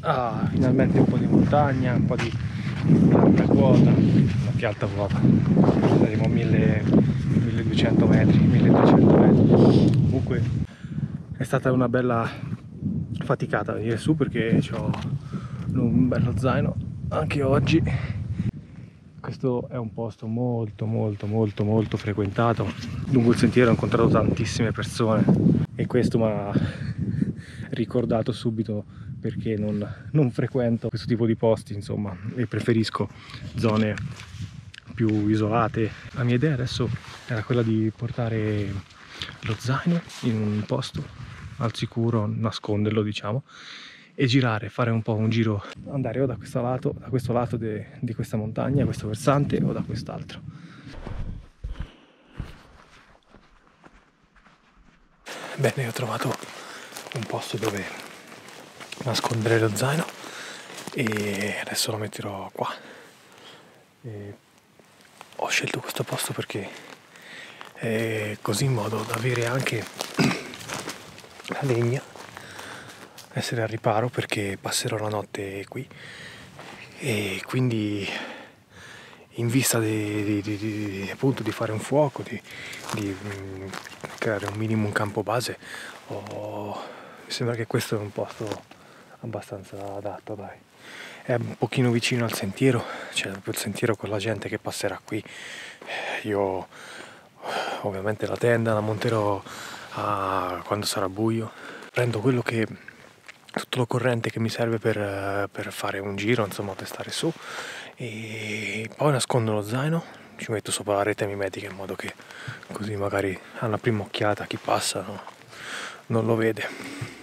ah, finalmente un po' di montagna un po' di alta quota ma che alta quota saremo a 1000, 1200 metri 1300 metri. Comunque è stata una bella faticata venire su perché ho un bello zaino anche oggi. Questo è un posto molto molto molto molto frequentato. Lungo il sentiero ho incontrato tantissime persone. E questo mi ha ricordato subito perché non, non frequento questo tipo di posti insomma e preferisco zone più isolate la mia idea adesso era quella di portare lo zaino in un posto al sicuro nasconderlo diciamo e girare, fare un po' un giro, andare o da questo lato, da questo lato di questa montagna, questo versante o da quest'altro. Bene, ho trovato un posto dove nascondere lo zaino e adesso lo metterò qua. E ho scelto questo posto perché è così in modo da avere anche la legna essere al riparo perché passerò la notte qui e quindi in vista di, di, di, appunto di fare un fuoco, di, mm, creare un minimo campo base, oh, mi sembra che questo è un posto abbastanza adatto, dai. È un pochino vicino al sentiero, c'è proprio il sentiero con la gente che passerà qui. Io ovviamente la tenda la monterò a, quando sarà buio. Prendo quello che tutto l'occorrente che mi serve per, per, fare un giro, insomma, per stare su. E poi nascondo lo zaino, ci metto sopra la rete mimetica in modo che così magari alla prima occhiata chi passa no, non lo vede.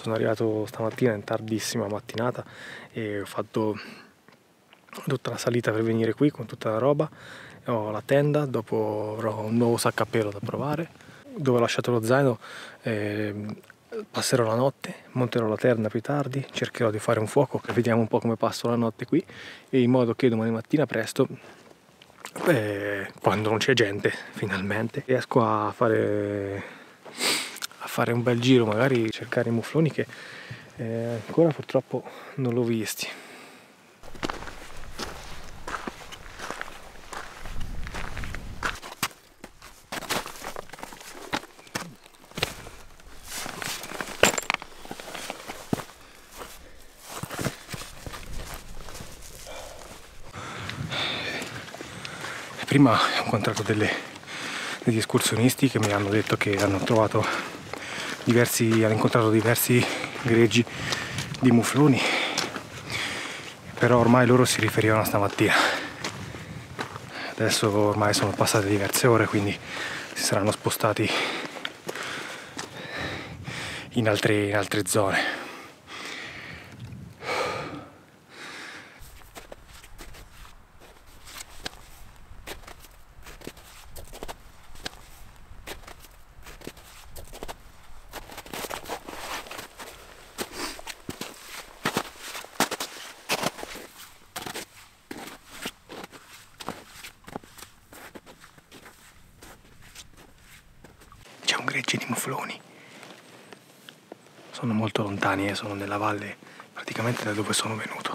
Sono arrivato stamattina in tardissima mattinata e ho fatto tutta la salita per venire qui con tutta la roba. Ho la tenda dopo avrò un nuovo sacco a pelo da provare. Dove ho lasciato lo zaino eh, passerò la notte monterò la terna più tardi cercherò di fare un fuoco vediamo un po' come passo la notte qui in modo che domani mattina presto eh, quando non c'è gente finalmente riesco a fare fare un bel giro, magari cercare i mufloni che eh, ancora purtroppo non l'ho visti. prima ho incontrato delle, degli escursionisti che mi hanno detto che hanno trovato diversi, hanno incontrato diversi greggi di mufloni però ormai loro si riferivano a stamattina. Adesso ormai sono passate diverse ore quindi si saranno spostati in altre, in altre zone gregge di mufloni. Sono molto lontani e eh, sono nella valle praticamente da dove sono venuto.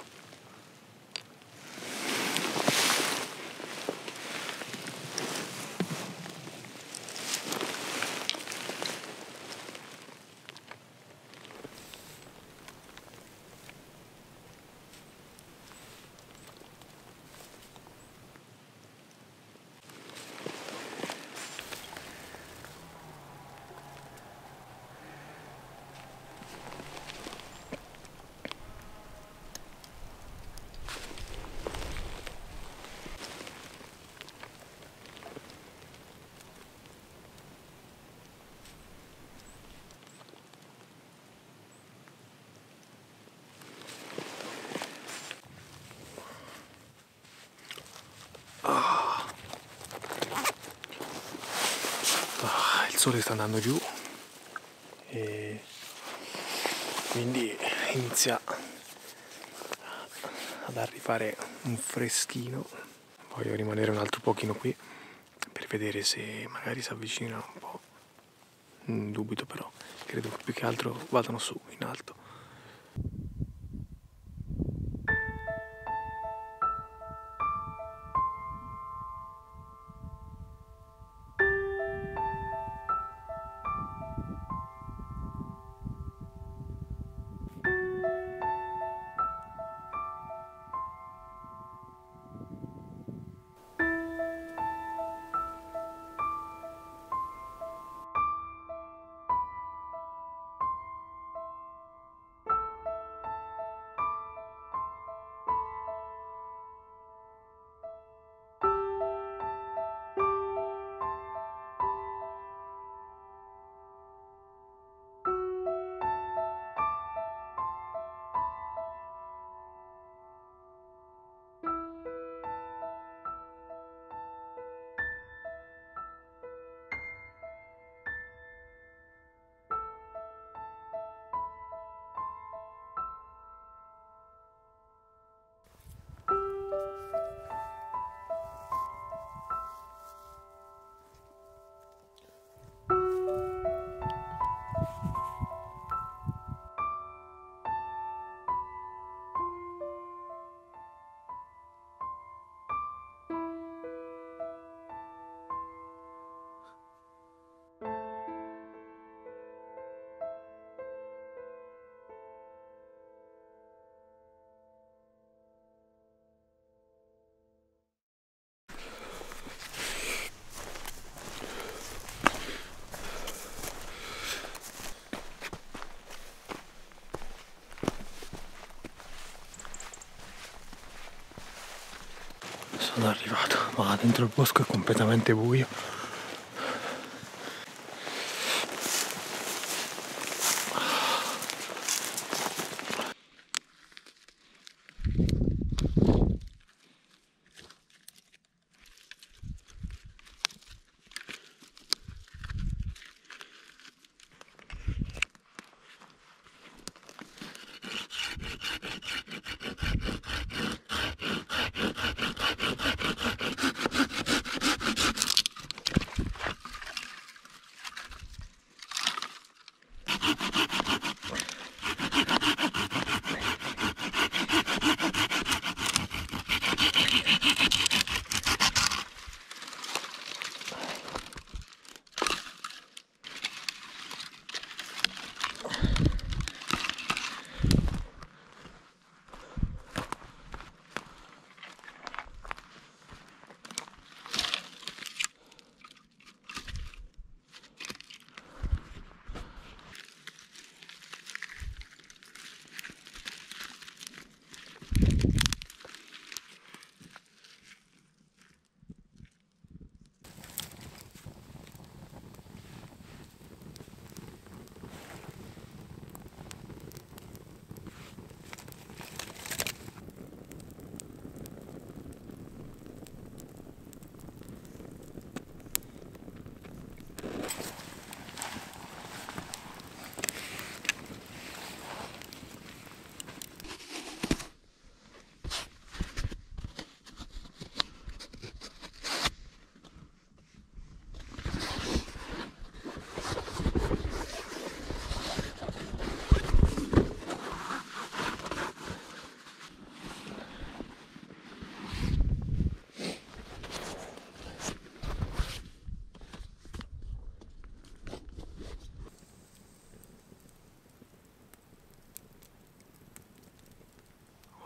Sole sta andando giù. E quindi inizia ad arrivare un freschino. Voglio rimanere un altro pochino qui per vedere se magari si avvicina un po' dubito però credo che più che altro vadano su in alto sono arrivato. Ma dentro il bosco è completamente buio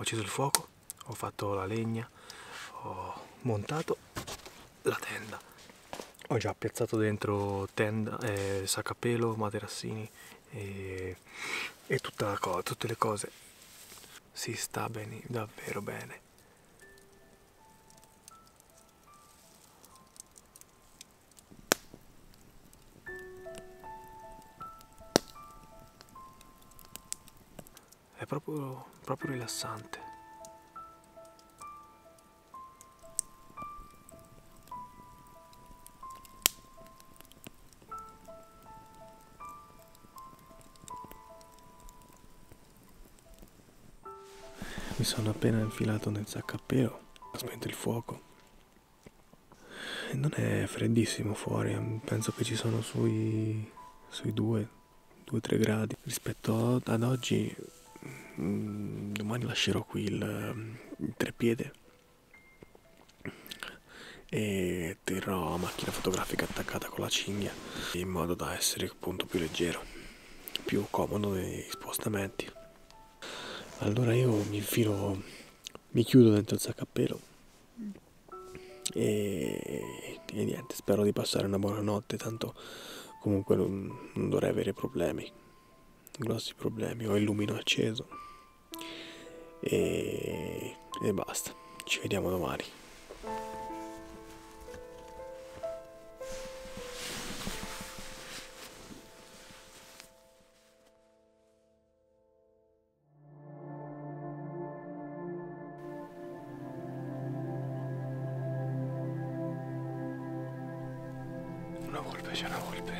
acceso il fuoco, ho fatto la legna, ho montato la tenda. Ho già piazzato dentro tenda, eh, sacca pelo, materassini e, e tutta cosa, tutte le cose. Si sta bene, davvero bene. È proprio, proprio rilassante. Mi sono appena infilato nel pelo, ho spento il fuoco. Non è freddissimo fuori, penso che ci sono sui, sui 2-3 gradi. Rispetto ad oggi Mm, domani lascerò qui il, il treppiede. E terrò la macchina fotografica attaccata con la cinghia in modo da essere appunto più leggero, più comodo nei spostamenti. Allora io mi infilo, mi chiudo dentro il pelo e, e niente, spero di passare una buona notte, tanto comunque non, non dovrei avere problemi, grossi problemi, ho il lumino acceso e, e basta. Ci vediamo domani. Una volpe, c'è una volpe.